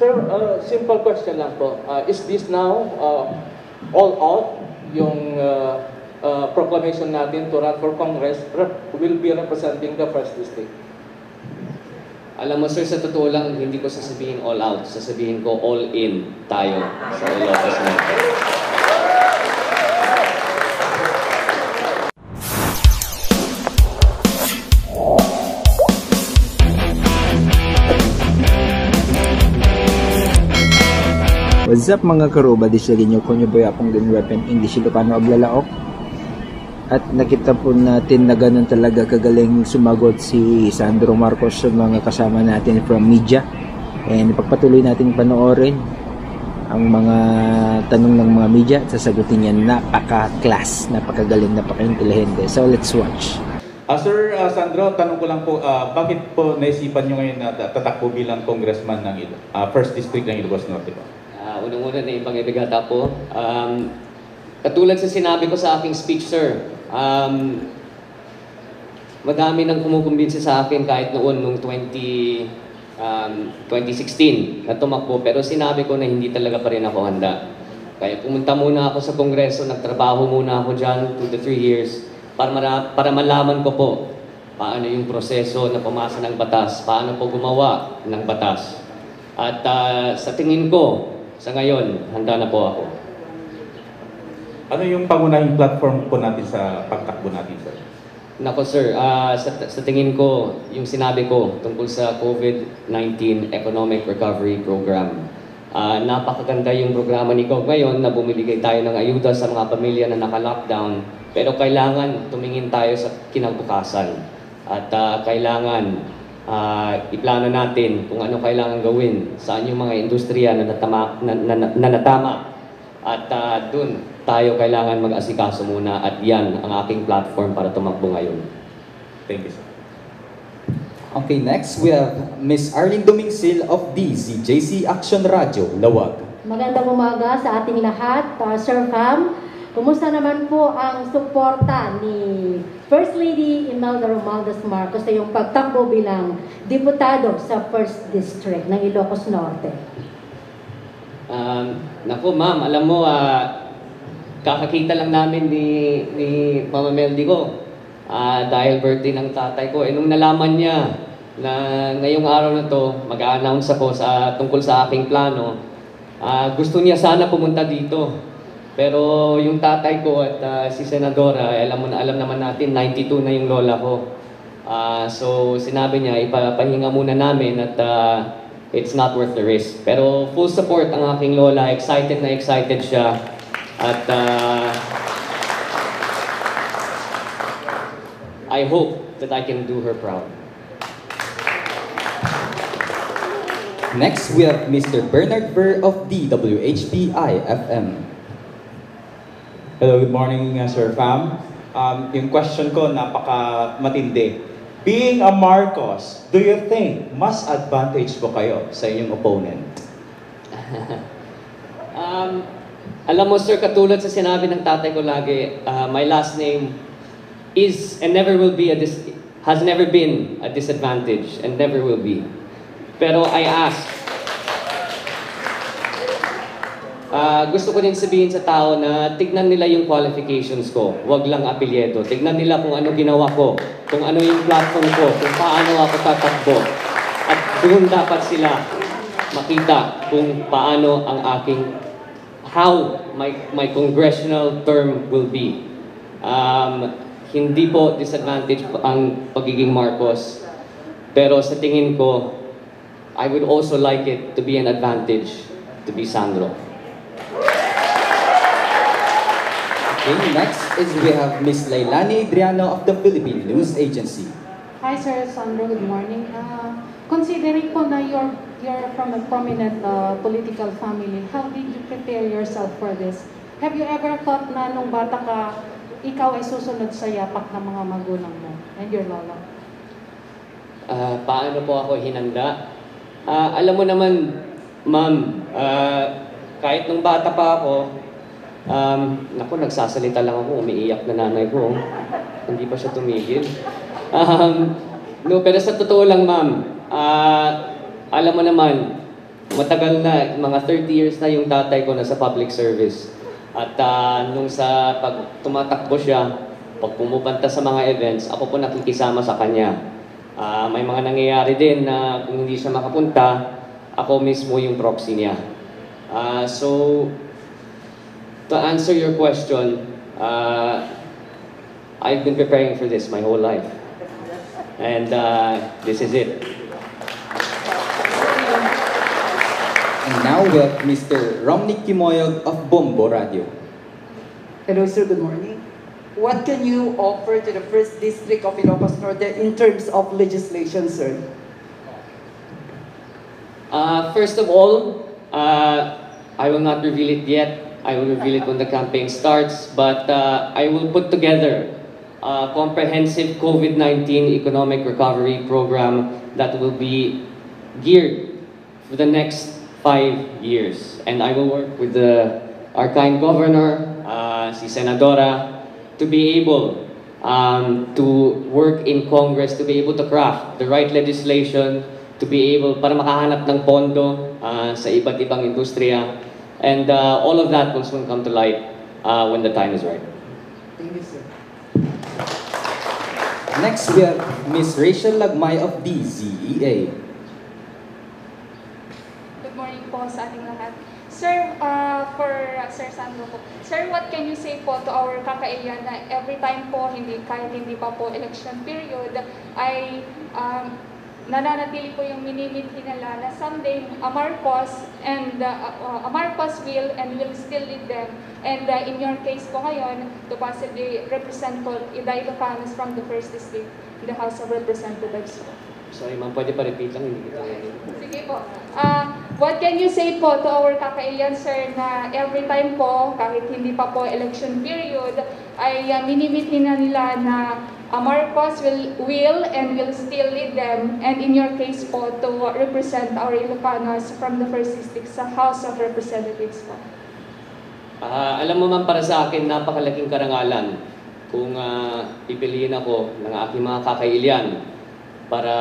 Sir, uh, simple question lang po. Uh, is this now uh, all out yung uh, uh, proclamation natin to run for Congress rep- will be representing the first district? Alam mo sir, sa totoo lang, hindi ko sasabihin all out. Sasabihin ko all in tayo sa Ilocos Norte. What's up mga karuba? This lagi nyo ko nyo boy apong din weapon English Ilocano Aglalaok. At nakita po natin na ganun talaga kagaling sumagot si Sandro Marcos sa mga kasama natin from media. And pagpatuloy natin panoorin ang mga tanong ng mga media at sasagutin niya napaka-class, napakagaling, napaka-intelihente. So let's watch. Ah, Sir ah, Sandro, tanong ko lang po, ah, bakit po naisipan nyo ngayon na tatakbo bilang congressman ng ah, First District ng Ilocos Norte po? Uh, Unang-una na ibang ibigata po. Um, katulad sa sinabi ko sa aking speech, sir, um, madami nang kumukumbinsi sa akin kahit noon, nung 20, um, 2016 na tumakbo. Pero sinabi ko na hindi talaga pa rin ako handa. Kaya pumunta muna ako sa Kongreso, nagtrabaho muna ako dyan 2 to 3 years para, mara- para malaman ko po paano yung proseso na pumasa ng batas, paano po gumawa ng batas. At ah, sa tingin ko, sa ngayon, handa na po ako. Ano yung pangunahing platform po natin sa pagtakbo natin, sir? Nako sir, ah, sa, sa tingin ko, yung sinabi ko tungkol sa COVID-19 Economic Recovery Program, ah, napakaganda yung programa ni Gov ngayon na bumibigay tayo ng ayuda sa mga pamilya na naka-lockdown. Pero kailangan tumingin tayo sa kinabukasan. At ah, kailangan ah, iplano natin kung ano kailangan gawin, saan yung mga industriya na natama, na, na, na, na natama. At ah, dun tayo kailangan mag-asikaso muna at yan ang aking platform para tumakbo ngayon. Thank you, sir. Okay, next we have Miss Arlene Domingsil of DZJC Action Radio, Lawag. Magandang umaga sa ating lahat. Uh, Sir Pam, kumusta naman po ang suporta ni First Lady Imelda Romualdez Marcos sa iyong pagtakbo bilang diputado sa First District ng Ilocos Norte? Um, naku ma'am, alam mo, ah, kakakita lang namin ni, ni Mama Meldy ko. Ah, dahil birthday ng tatay ko. Eh, nung nalaman niya na ngayong araw na to, mag-a-announce ako sa, tungkol sa aking plano, ah, gusto niya sana pumunta dito. Pero yung tatay ko at ah, si Senadora, eh, alam mo na alam naman natin, 92 na yung lola ko. Ah, so sinabi niya, ipapahinga muna namin at ah, it's not worth the risk. Pero full support ang aking lola, excited na excited siya. At ah, I hope that I can do her proud. Next we have Mr. Bernard Ver of DWHP-IFM. Hello, good morning, uh, Sir Fam. Um, yung question ko, napaka matindi. Being a Marcos, do you think mas advantage po kayo sa inyong opponent? Um, alam mo sir, katulad sa sinabi ng tatay ko lagi, uh, my last name is and never will be a dis- has never been a disadvantage and never will be. Pero I ask, Ah, gusto ko din sabihin sa tao na tignan nila yung qualifications ko. Huwag lang apelyedo. Tignan nila kung ano ginawa ko, kung ano yung platform ko, kung paano ako tatakbo. At doon dapat sila makita kung paano ang aking, how my, my congressional term will be. Um, hindi po disadvantage ang pagiging Marcos. Pero sa tingin ko, I would also like it to be an advantage to be Sandro. Okay, next is we have Miss Lailani Adriano of the Philippine News Agency. Hi, Sir Sandro. Good morning. Uh, considering po na you're, you're from a prominent uh, political family, how did you prepare yourself for this? Have you ever thought na nung bata ka, ikaw ay susunod sa yapak ng mga magulang mo and your lola? Ah, paano po ako hinanda? Ah, alam mo naman, ma'am, ah, kahit nung bata pa ako, um, naku, nagsasalita lang ako, umiiyak na nanay ko. Hindi pa siya tumigil. Um, no, pero sa totoo lang, ma'am, ah, alam mo naman, matagal na, mga 30 years na yung tatay ko nasa public service. At ah, nung sa pag tumatakbo siya, pag pumupanta sa mga events, ako po nakikisama sa kanya. Ah, may mga nangyayari din na kung hindi siya makapunta, ako mismo yung proxy niya. Ah, so, to answer your question, uh, I've been preparing for this my whole life. And uh, this is it. And now we have Mr. Romney Kimoyog of Bombo Radio. Hello, sir. Good morning. What can you offer to the First District of Ilocos Norte in terms of legislation, sir? Uh, first of all, uh, I will not reveal it yet. I will reveal it when the campaign starts. But uh, I will put together a comprehensive COVID-19 economic recovery program that will be geared for the next five years. And I will work with the, our kind governor, uh, si Senadora, to be able um, to work in Congress, to be able to craft the right legislation, to be able, para makahanap ng pondo uh, sa iba't ibang industriya. And uh, all of that will soon come to light uh, when the time is right. Thank you, sir. Next we have Miss Rachel Lagmay of DZEA. Good morning po sa ating lahat. Sir, uh, for uh, Sir Sandro po. Sir, what can you say po to our kakaiyan na every time po, hindi, kahit hindi pa po election period, ay um, nananatili po yung minimithi nila na someday a Marcos and uh, uh, a Marcos will and will still lead them. And uh, in your case po ngayon, to possibly represent po Iday Ilocanos from the first district in the House of Representatives. Sorry ma'am, pwede pa repeat lang, hindi kita Sige po. Ah, what can you say po to our kakailan, sir, na every time po, kahit hindi pa po election period, ay uh, minimitin na nila na uh, Marcos will, will and will still lead them, and in your case po, to represent our Ilocanos from the first district sa House of Representatives po. Ah, alam mo man para sa akin, napakalaking karangalan kung ah, pipiliin ako ng aking mga kakailian para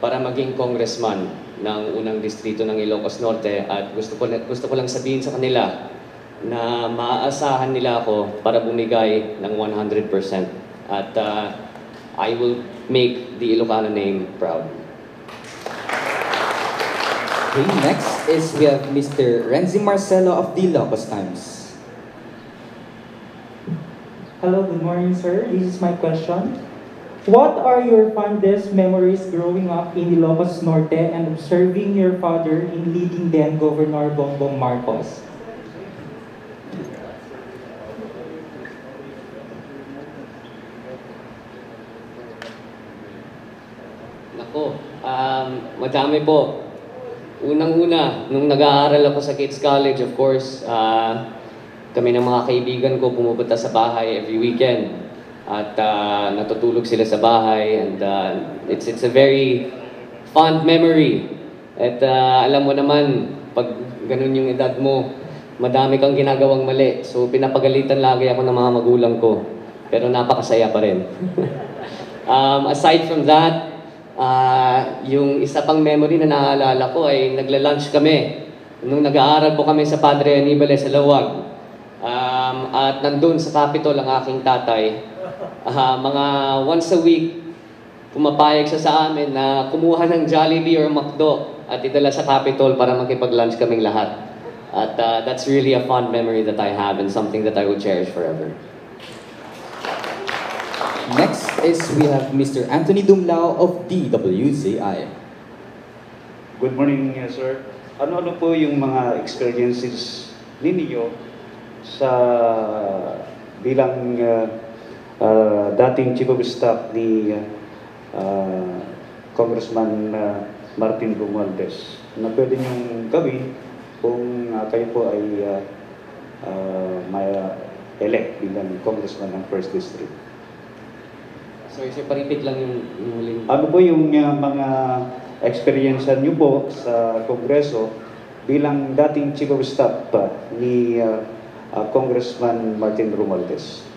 para maging congressman ng unang distrito ng Ilocos Norte at gusto ko gusto ko lang sabihin sa kanila na maaasahan nila ako para bumigay ng 100% at ah, I will make the Ilocano name proud. Okay, next is we have Mr. Renzi Marcelo of the Locos Times. Hello, good morning, sir. This is my question. What are your fondest memories growing up in Ilocos Norte and observing your father in leading then Governor Bongbong Marcos? Nako, um, madami po. Unang-una, nung nag-aaral ako sa Kids College, of course, ah, kami ng mga kaibigan ko pumupunta sa bahay every weekend. At ah, natutulog sila sa bahay and ah, it's it's a very fond memory. At ah, alam mo naman, pag ganun yung edad mo, madami kang ginagawang mali. So pinapagalitan lagi ako ng mga magulang ko. Pero napakasaya pa rin. um, aside from that, Ah, yung isa pang memory na naalala ko ay nagla-lunch kami. Nung nag-aaral po kami sa Padre Anibale sa Lawag. Um, at nandun sa Capitol ang aking tatay. Ah, mga once a week, pumapayag siya sa amin na kumuha ng Jollibee or McDo at idala sa Capitol para makipag-lunch kaming lahat. At ah, that's really a fond memory that I have and something that I will cherish forever. Next is we have Mr. Anthony Dumlao of DWZI. Good morning, uh, sir. Ano-ano po yung mga experiences ninyo sa bilang uh, uh, dating Chief of Staff ni uh, Congressman uh, Martin Romualdez na pwede niyong gawin kung uh, kayo po ay uh, uh, may uh, elect bilang Congressman ng First District? Sorry, sir, pa-repeat lang yung, yung huling... Ano po yung uh, mga experience niyo po sa Kongreso bilang dating Chief of Staff pa ni uh, uh, Congressman Martin Romualdez?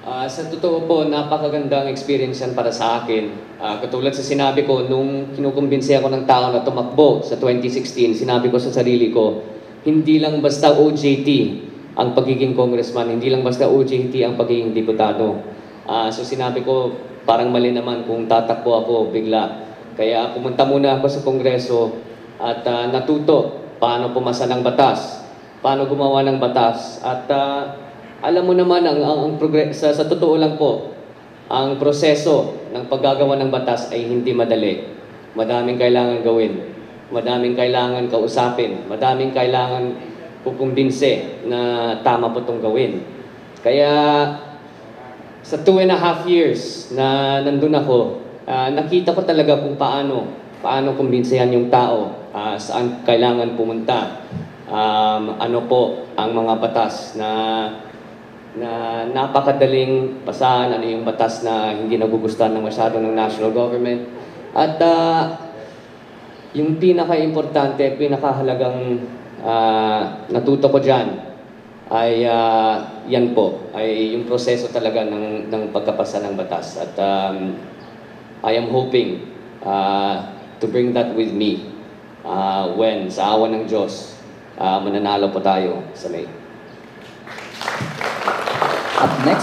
Ah, sa totoo po, napakagandang experience yan para sa akin. Ah, katulad sa sinabi ko, nung kinukumbinsi ako ng tao na tumakbo sa 2016, sinabi ko sa sarili ko, hindi lang basta OJT ang pagiging congressman, hindi lang basta OJT ang pagiging diputado. Ah, so sinabi ko, parang mali naman kung tatakbo ako bigla. Kaya pumunta muna ako sa kongreso at ah, natuto paano pumasa ng batas, paano gumawa ng batas. At ah, alam mo naman, ang, ang, ang progre- sa, sa totoo lang po, ang proseso ng paggagawa ng batas ay hindi madali. Madaming kailangan gawin. Madaming kailangan kausapin. Madaming kailangan kukumbinse na tama po itong gawin. Kaya sa two and a half years na nandun ako, ah, nakita ko talaga kung paano, paano kumbinsehan yung tao, ah, saan kailangan pumunta, um, ano po ang mga batas na na napakadaling basahan, ano yung batas na hindi nagugustuhan ng masyado ng national government. At ah, yung pinaka-importante, pinakahalagang ah, natuto ko dyan ay ah, yan po, ay yung proseso talaga ng, ng pagkapasa ng batas. At um, I am hoping ah, to bring that with me ah, when sa awa ng Diyos, ah, mananalo po tayo sa May.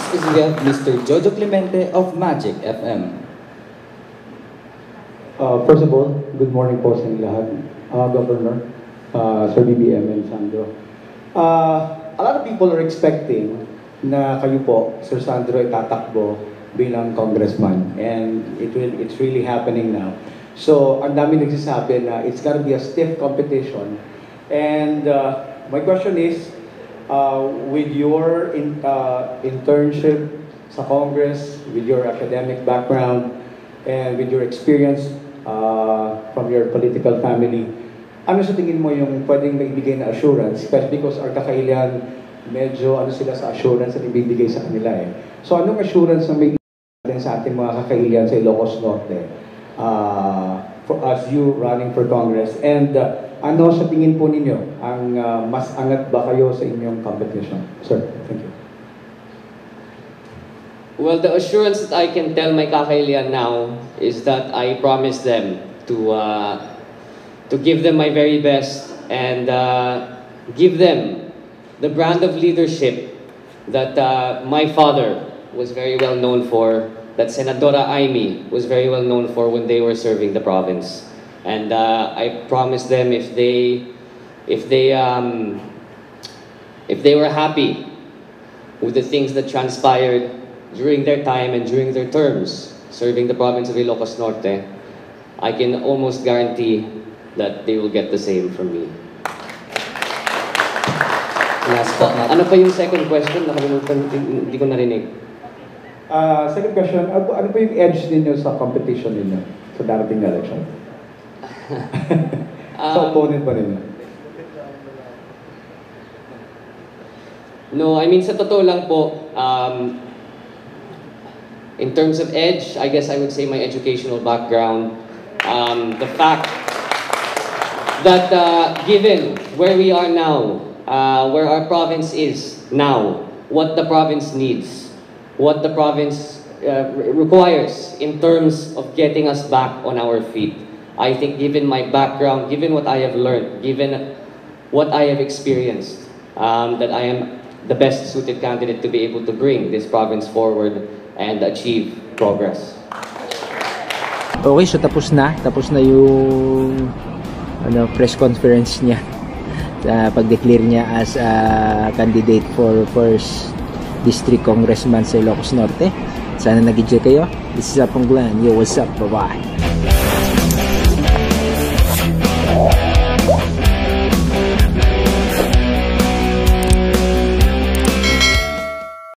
Next is we Mr. Jojo Clemente of Magic FM. Uh, first of all, good morning po sa inyo lahat. Uh, Governor, uh, Sir BBM and Sandro. Uh, a lot of people are expecting na kayo po, Sir Sandro, ay tatakbo bilang congressman. And it will, it's really happening now. So, ang dami nagsasabi na it's gonna be a stiff competition. And uh, my question is, uh, with your in, uh, internship sa Congress, with your academic background, and with your experience uh, from your political family, ano sa tingin mo yung pwedeng maibigay na assurance? Especially because our kakailan, medyo ano sila sa assurance na ibibigay sa kanila eh. So anong assurance na may natin sa ating mga kakailan sa Ilocos Norte uh, for, as you running for Congress? And uh, ano sa tingin po ninyo ang uh, mas angat ba kayo sa inyong competition? Sir, thank you. Well, the assurance that I can tell my kakailian now is that I promise them to uh, to give them my very best and uh, give them the brand of leadership that uh, my father was very well known for, that Senadora Aimee was very well known for when they were serving the province. And uh, I promise them if they if they um, if they were happy with the things that transpired during their time and during their terms serving the province of Ilocos Norte, I can almost guarantee that they will get the same from me. Last not Ano pa yung second question? Nakalimutan, hindi ko narinig. Uh, second question, ano, ano po yung edge ninyo sa competition ninyo sa darating na election? Sa Um, opponent pa ninyo? No, I mean, sa totoo lang po, um, in terms of edge, I guess I would say my educational background, um, the fact that uh, given where we are now, uh, where our province is now, what the province needs, what the province uh, re- requires in terms of getting us back on our feet. I think given my background, given what I have learned, given what I have experienced, um, that I am the best suited candidate to be able to bring this province forward and achieve progress. Okay, so tapos na. Tapos na yung ano, press conference niya sa pag-declare niya as a candidate for first district congressman sa Ilocos Norte. Sana nag-enjoy kayo. This is Apong Glenn. Yo, what's up? Bye-bye.